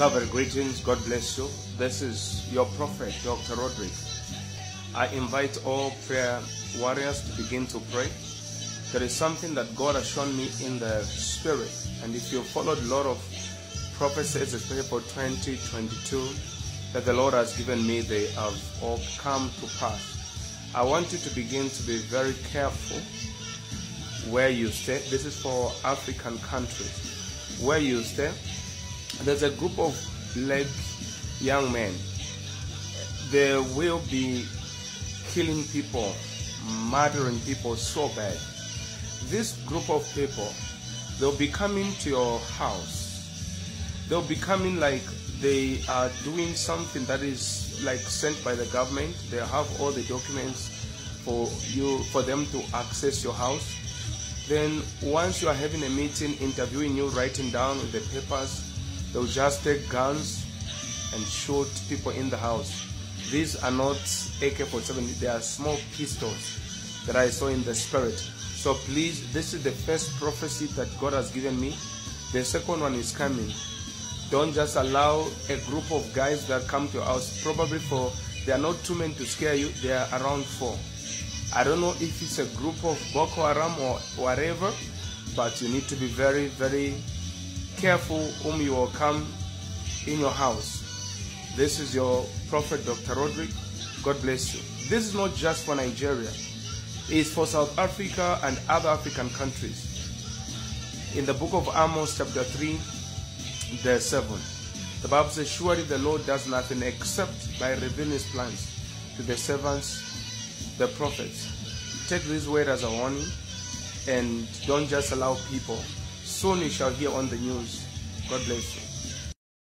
Cover greetings. God bless you. This is your prophet, Dr. Rodrick. I invite all prayer warriors to begin to pray. There is something that God has shown me in the spirit, and if you followed a lot of prophecies, especially for 2022, that the Lord has given me, they have all come to pass. I want you to begin to be very careful where you stay. This is for African countries. Where you stay, there's a group of black young men. They will be killing people, murdering people so bad. This group of people, they'll be coming to your house. They'll be coming like they are doing something that is like sent by the government. They have all the documents for you for them to access your house. Then once you are having a meeting, interviewing you, writing down the papers, they'll just take guns and shoot people in the house. These are not AK-47; they are small pistols that I saw in the spirit. So please, this is the first prophecy that God has given me. The second one is coming. Don't just allow a group of guys that come to your house. Probably for they are not two men to scare you. They are around four. I don't know if it's a group of Boko Haram or whatever, but you need to be very, very careful whom you will come in your house. This is your prophet, Dr. Rodrick. God bless you. This is not just for Nigeria. It's for South Africa and other African countries. In the book of Amos, chapter 3, verse 7, the Bible says, Surely the Lord does nothing except by revealing his plans to the servants the prophets. Take this word as a warning and don't just allow people. Soon you shall hear on the news. God bless you.